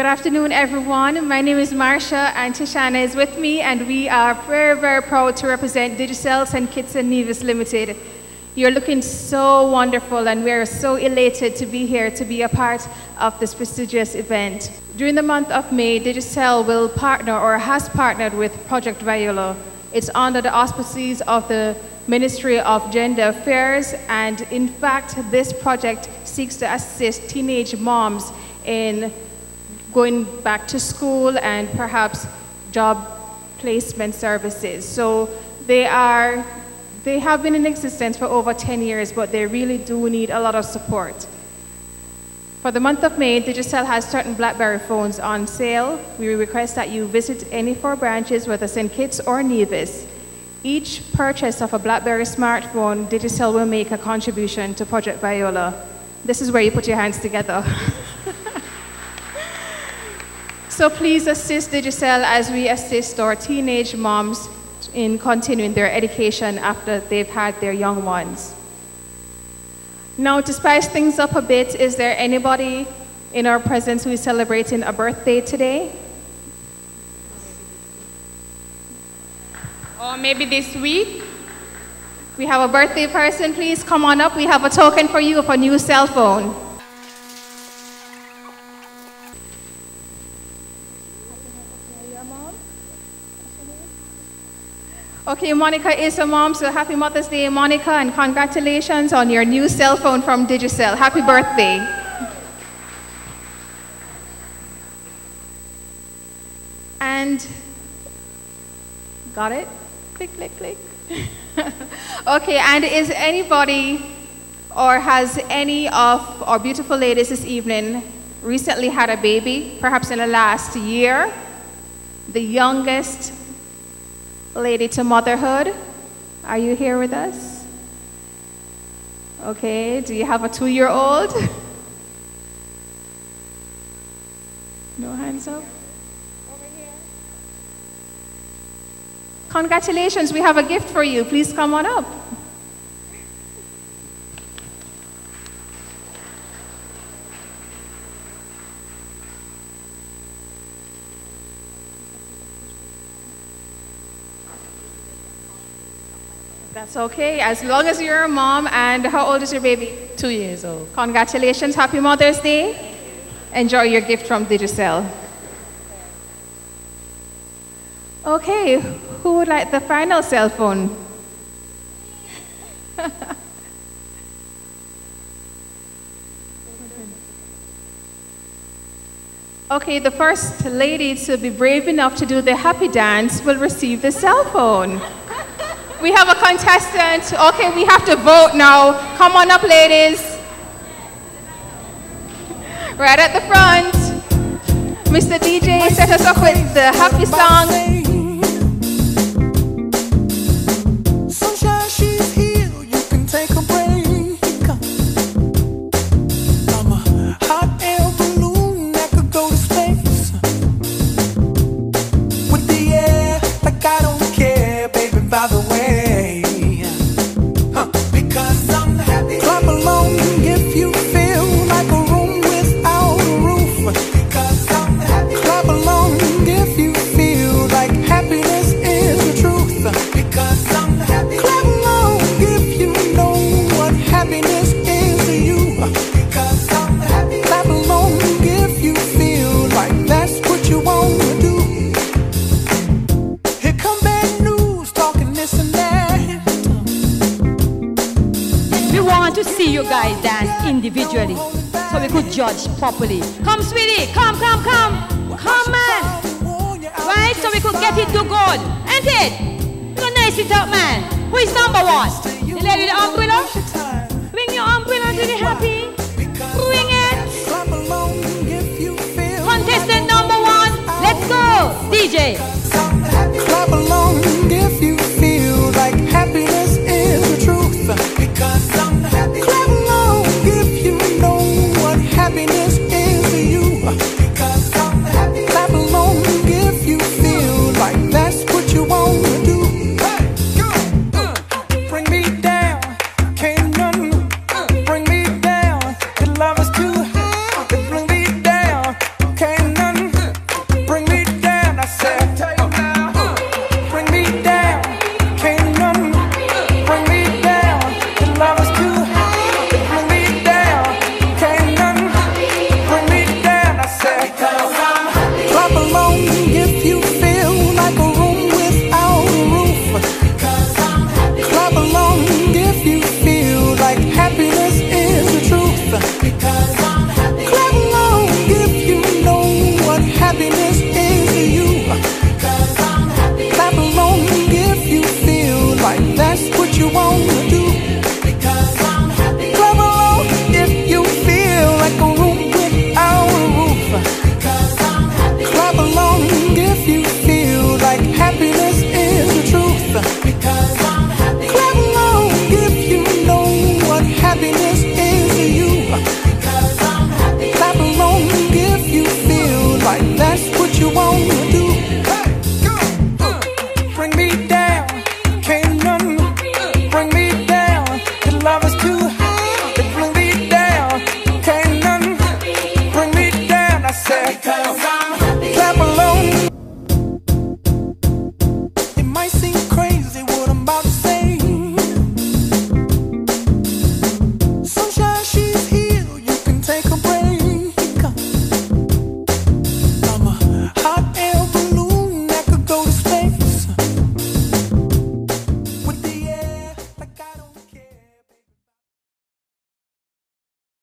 Good afternoon, everyone. My name is Marsha, and Tishana is with me, and we are very, very proud to represent Digicel St. Kitts and Nevis Limited. You're looking so wonderful, and we are so elated to be here to be a part of this prestigious event. During the month of May, Digicel will partner or has partnered with Project Viola. It's under the auspices of the Ministry of Gender Affairs, and in fact, this project seeks to assist teenage moms in going back to school and perhaps job placement services. So they are, they have been in existence for over 10 years, but they really do need a lot of support. For the month of May, Digicel has certain BlackBerry phones on sale. We request that you visit any four branches, whether St. Kitts or Nevis. Each purchase of a BlackBerry smartphone, Digicel will make a contribution to Project Viola. This is where you put your hands together. So please assist Digicel as we assist our teenage moms in continuing their education after they've had their young ones. Now, to spice things up a bit, is there anybody in our presence who is celebrating a birthday today? Or maybe this week? We have a birthday person, please come on up. We have a token for you of a new cell phone. Okay, Monica is a mom, so happy Mother's Day, Monica, and congratulations on your new cell phone from Digicel. Happy birthday. And, got it? Click, click, click. okay, and is anybody or has any of our beautiful ladies this evening recently had a baby, perhaps in the last year? The youngest Lady to Motherhood, are you here with us? Okay, do you have a two year old? No hands up? Over here. Congratulations, we have a gift for you. Please come on up. That's okay, as long as you're a mom. And how old is your baby? Two years old. Congratulations, happy Mother's Day. Enjoy your gift from Digicel. Okay, who would like the final cell phone? okay, the first lady to be brave enough to do the happy dance will receive the cell phone. We have a contestant. Okay, we have to vote now. Come on up, ladies. Right at the front. Mr. DJ set us up with the happy song. Judge properly. Come, sweetie. Come, come, come. Come, man. Right? So we could get it to good. Ain't it? We're nice it up, man. Who is number one? The lady with the umbrella? Bring your umbrella to the happy. Bring it. Contestant number one. Let's go. DJ.